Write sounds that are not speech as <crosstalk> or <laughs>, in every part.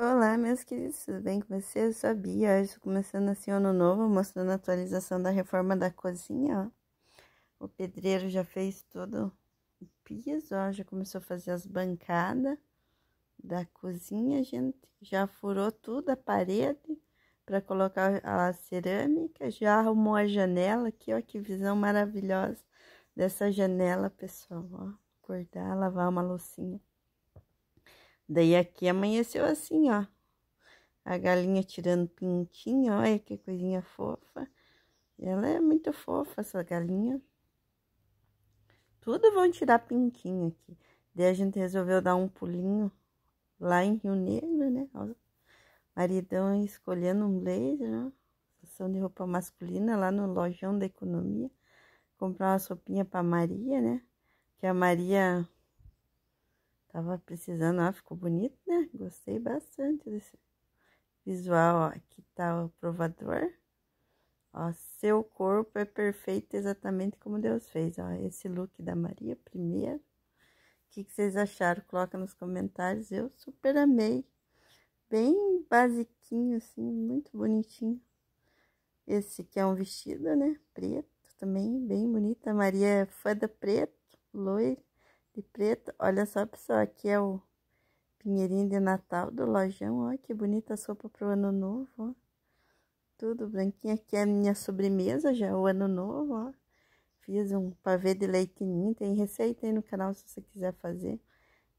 Olá, meus queridos, tudo bem com vocês? Eu sou a Bia, hoje começando assim ano novo, mostrando a atualização da reforma da cozinha, ó. O pedreiro já fez todo o piso, ó, já começou a fazer as bancadas da cozinha, gente. Já furou tudo a parede para colocar a cerâmica, já arrumou a janela aqui, ó, que visão maravilhosa dessa janela, pessoal, ó. Acordar, lavar uma loucinha. Daí aqui amanheceu assim, ó. A galinha tirando pintinho, olha que coisinha fofa. Ela é muito fofa, essa galinha. Tudo vão tirar pintinho aqui. Daí a gente resolveu dar um pulinho lá em Rio Negro, né? Maridão escolhendo um blazer, né? Seção de roupa masculina lá no lojão da economia. Comprar uma roupinha pra Maria, né? Que a Maria Tava precisando, ó, ficou bonito, né? Gostei bastante desse visual, ó. Aqui tá o provador. Ó, seu corpo é perfeito exatamente como Deus fez, ó. Esse look da Maria primeiro. O que, que vocês acharam? Coloca nos comentários. Eu super amei. Bem basiquinho, assim, muito bonitinho. Esse aqui é um vestido, né? Preto também, bem bonito. A Maria é fã da preto, loiro de preto. Olha só, pessoal, aqui é o pinheirinho de Natal do lojão. Olha que bonita sopa para o ano novo, ó. Tudo branquinho. Aqui é a minha sobremesa já, o ano novo, ó. Fiz um pavê de leite ninho. Tem receita aí no canal se você quiser fazer.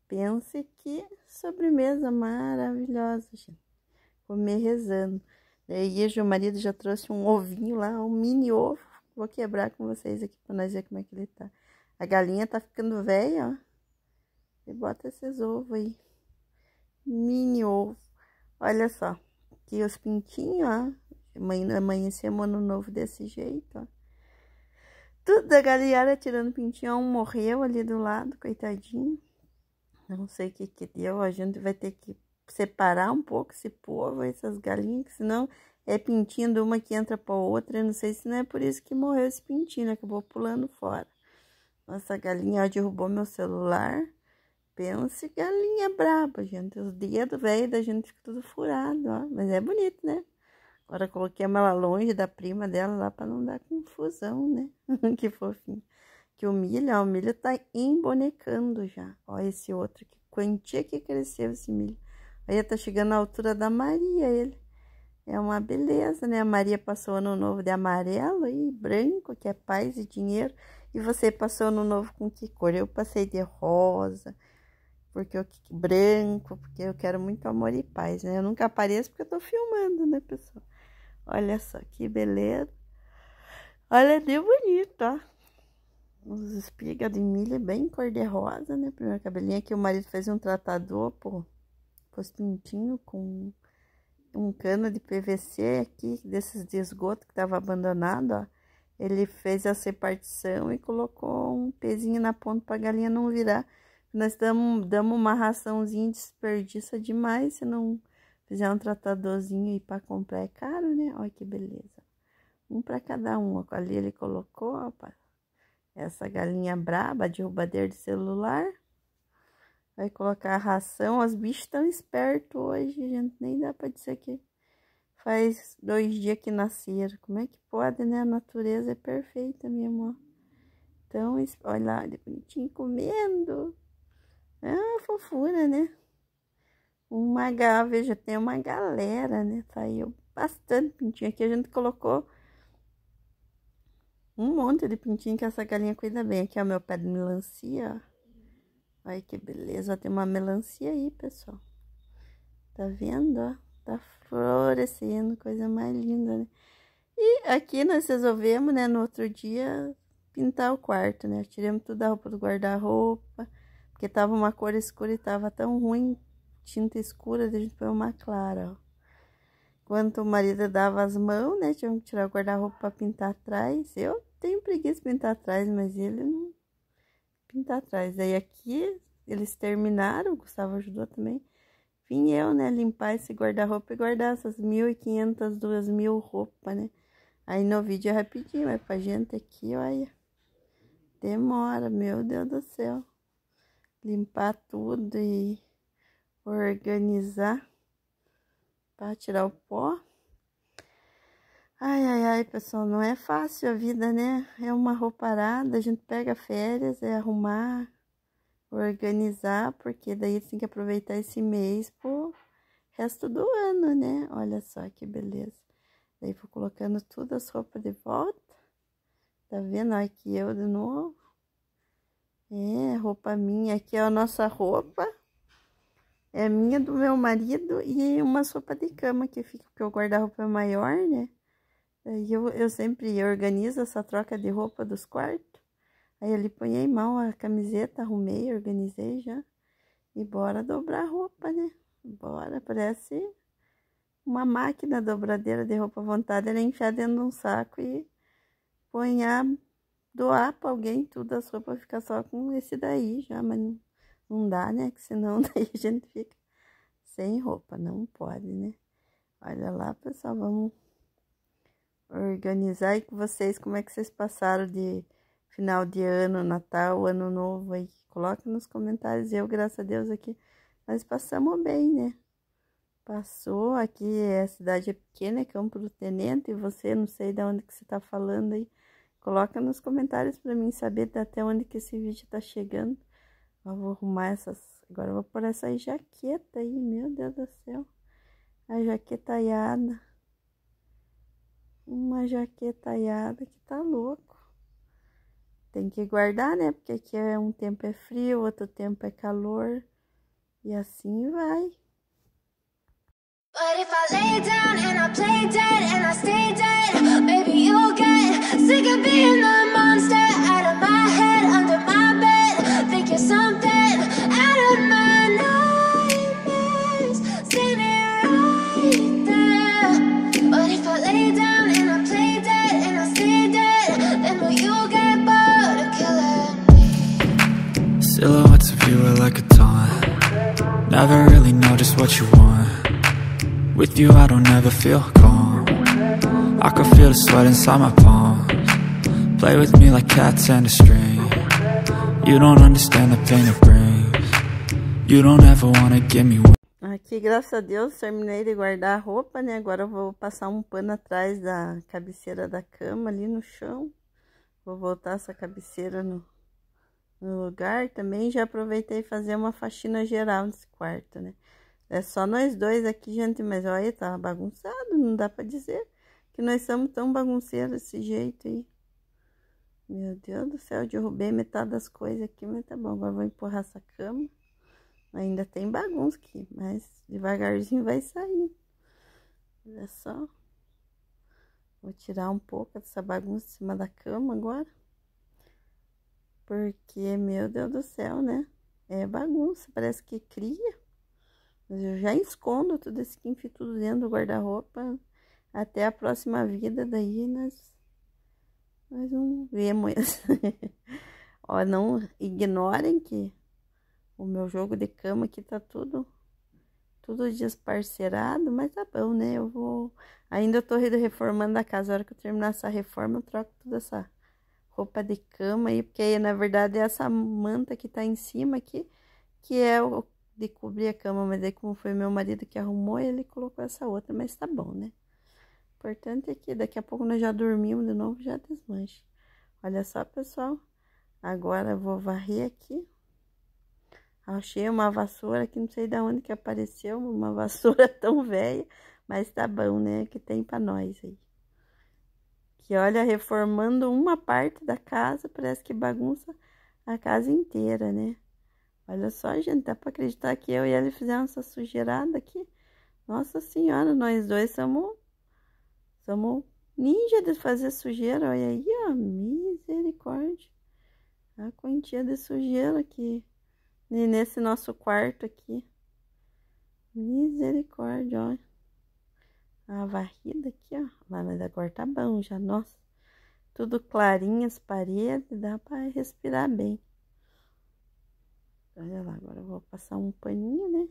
Pense que sobremesa maravilhosa, gente. Comer rezando. Daí o marido já trouxe um ovinho lá, um mini ovo. Vou quebrar com vocês aqui para nós ver como é que ele tá. A galinha tá ficando velha, ó. E bota esses ovos aí. Mini ovo. Olha só. Aqui os pintinhos, ó. Amanhecemos ano novo desse jeito, ó. Tudo da galinhada tirando pintinho. Um morreu ali do lado, coitadinho. Não sei o que que deu. A gente vai ter que separar um pouco esse povo, essas galinhas, que senão é pintinho de uma que entra para outra. Eu não sei se não é por isso que morreu esse pintinho, né? Acabou pulando fora. Nossa, galinha ó, derrubou meu celular. Pense galinha braba, gente. Os dedos velho da gente fica tudo furado, ó. Mas é bonito, né? Agora coloquei ela longe da prima dela lá para não dar confusão, né? <laughs> que fofinho. Que o milho, ó, o milho tá embonecando já. Ó, esse outro aqui. Quantia que cresceu esse milho. Aí tá chegando à altura da Maria, ele. É uma beleza, né? A Maria passou ano novo de amarelo e branco, que é paz e dinheiro. E você passou no novo com que cor? Eu passei de rosa, porque eu branco, porque eu quero muito amor e paz, né? Eu nunca apareço porque eu tô filmando, né, pessoal? Olha só que beleza. Olha, de bonito, ó. Os espigas de milho bem cor-de-rosa, né? Primeiro cabelinho aqui, o marido fez um tratador, pô, pôs pintinho com um cano de PVC aqui, desses de esgoto que tava abandonado, ó ele fez a repartição e colocou um pezinho na ponta para a galinha não virar. Nós damos, damos uma raçãozinha, desperdiça demais se não fizer um tratadorzinho e para comprar é caro, né? Olha que beleza. Um para cada um. Ali ele colocou, opa, essa galinha braba, derrubadeira de celular. Vai colocar a ração. Os bichos estão espertos hoje, gente. Nem dá para dizer que Faz dois dias que nasceram. Como é que pode, né? A natureza é perfeita, minha amor. Então, olha lá, de bonitinho comendo. É uma fofura, né? Uma gávea, já tem uma galera, né? Saiu bastante pintinho. Aqui a gente colocou um monte de pintinho que essa galinha cuida bem. Aqui é o meu pé de melancia, ó. Olha que beleza. Tem uma melancia aí, pessoal. Tá vendo, ó? Tá florescendo, coisa mais linda, né? E aqui nós resolvemos, né, no outro dia, pintar o quarto, né? Tiramos tudo a roupa do guarda-roupa, porque tava uma cor escura e tava tão ruim, tinta escura, a gente põe uma clara, ó. Quando o marido dava as mãos, né, tivemos que tirar o guarda-roupa para pintar atrás. Eu tenho preguiça de pintar atrás, mas ele não pinta atrás. Aí aqui eles terminaram, o Gustavo ajudou também. Vim eu, né, limpar esse guarda-roupa e guardar essas mil e quinhentas, duas mil roupas, né? Aí no vídeo é rapidinho, mas pra gente aqui, olha, demora, meu Deus do céu. Limpar tudo e organizar. para tirar o pó. Ai, ai, ai, pessoal, não é fácil a vida, né? É uma roupa parada, a gente pega férias, é arrumar, organizar, porque daí tem que aproveitar esse mês pro resto do ano, né? Olha só que beleza. Daí vou colocando todas as roupas de volta. Tá vendo? Aqui eu de novo. É, roupa minha. Aqui é a nossa roupa. É minha do meu marido e uma sopa de cama que fica, porque o guarda-roupa é maior, né? Aí eu, eu sempre organizo essa troca de roupa dos quartos. Aí põe em mão a camiseta, arrumei, organizei já. E bora dobrar roupa, né? Bora, parece uma máquina dobradeira de roupa à vontade. Ela enfia dentro de um saco e a doar para alguém tudo as roupas, ficar só com esse daí já, mas não, não dá, né? Que senão <laughs> daí a gente fica sem roupa, não pode, né? Olha lá, pessoal, vamos organizar aí com vocês como é que vocês passaram de final de ano, Natal, Ano Novo aí. Coloca nos comentários. Eu, graças a Deus, aqui nós passamos bem, né? Passou, aqui a cidade é pequena, é Campo do Tenente, e você, não sei de onde que você tá falando aí. Coloca nos comentários para mim saber até onde que esse vídeo tá chegando. Eu vou arrumar essas... Agora eu vou pôr essa jaqueta aí, meu Deus do céu. A jaqueta aiada uma jaqueta aiada que tá louco. Tem que guardar, né? Porque aqui é um tempo é frio, outro tempo é calor. E assim vai. Are like a taunt. Never really know just what you want. With you I don't ever feel calm. I can feel the sweat inside my palms. Play with me like cats and a string. You don't understand the pain it brings. You don't ever wanna give me Aqui, graças a Deus, terminei de guardar a roupa, né? Agora eu vou passar um pano atrás da cabeceira da cama ali no chão. Vou voltar essa cabeceira no, no lugar, também já aproveitei fazer uma faxina geral nesse quarto, né? É só nós dois aqui, gente, mas olha, tá bagunçado, não dá pra dizer que nós somos tão bagunceiros desse jeito aí. Meu Deus do céu, derrubei metade das coisas aqui, mas tá bom, agora vou empurrar essa cama. Ainda tem bagunça aqui, mas devagarzinho vai sair. Olha só. Vou tirar um pouco dessa bagunça em cima da cama agora. Porque, meu Deus do céu, né? É bagunça, parece que cria. Mas eu já escondo tudo esse quinfe tudo dentro do guarda-roupa. Até a próxima vida, daí nós, nós não vemos. <laughs> Ó, não ignorem que o meu jogo de cama aqui tá tudo tudo desparcerado, mas tá bom, né? Eu vou ainda tô reformando a casa, a hora que eu terminar essa reforma, eu troco toda essa roupa de cama aí, porque na verdade é essa manta que tá em cima aqui, que é o de cobrir a cama, mas aí como foi meu marido que arrumou, ele colocou essa outra, mas tá bom, né? Importante é que daqui a pouco nós já dormimos de novo, já desmanche. Olha só, pessoal. Agora vou varrer aqui. Achei uma vassoura que não sei de onde que apareceu, uma <laughs> vassoura tão velha, mas tá bom, né? Que tem pra nós aí que olha, reformando uma parte da casa, parece que bagunça a casa inteira, né? Olha só, gente, dá pra acreditar que eu e ele fizemos essa sujeirada aqui. Nossa senhora, nós dois somos, somos ninja de fazer sujeira. Olha aí, ó, misericórdia. A quantia de sujeira aqui, nesse nosso quarto aqui. Misericórdia, olha a varrida aqui, ó. Mas agora tá bom já, nossa. Tudo clarinho as paredes, dá para respirar bem. Olha lá, agora eu vou passar um paninho, né?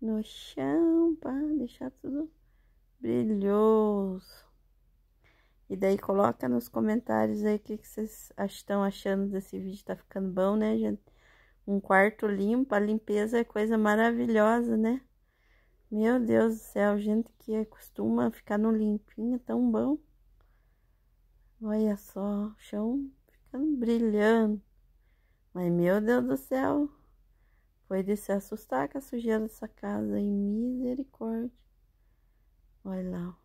No chão, para deixar tudo brilhoso. E daí coloca nos comentários aí o que, que vocês estão achando desse vídeo. Tá ficando bom, né, gente? Um quarto limpo, a limpeza é coisa maravilhosa, né? Meu Deus do céu, gente que costuma ficar no limpinho tão bom. Olha só, o chão ficando brilhando. Mas, meu Deus do céu, foi de se assustar com a sujeira dessa casa aí, misericórdia. Olha lá,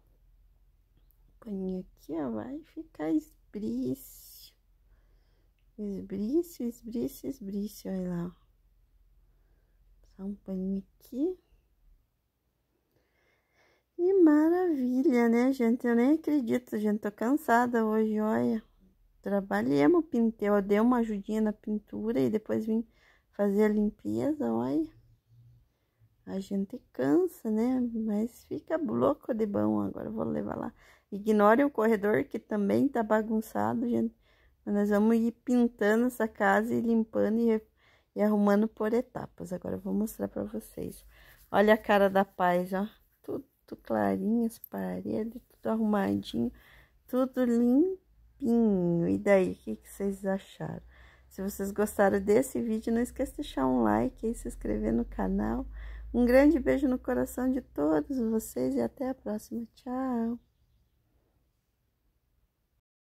paninho aqui, ó, vai ficar esbrício. Esbrício, esbrício, esbrício, olha lá. Só um paninho aqui. E maravilha, né, gente? Eu nem acredito, gente. Tô cansada hoje, olha. Trabalhemos, pintei, eu dei uma ajudinha na pintura e depois vim fazer a limpeza, olha. A gente cansa, né? Mas fica louco de bom. Agora vou levar lá. Ignore o corredor que também tá bagunçado, gente. Mas nós vamos ir pintando essa casa e limpando e, e arrumando por etapas. Agora eu vou mostrar para vocês. Olha a cara da paz, ó. Tudo clarinho, as paredes, tudo arrumadinho, tudo limpinho. E daí, o que, que vocês acharam? Se vocês gostaram desse vídeo, não esqueça de deixar um like e se inscrever no canal. Um grande beijo no coração de todos vocês e até a próxima. Tchau!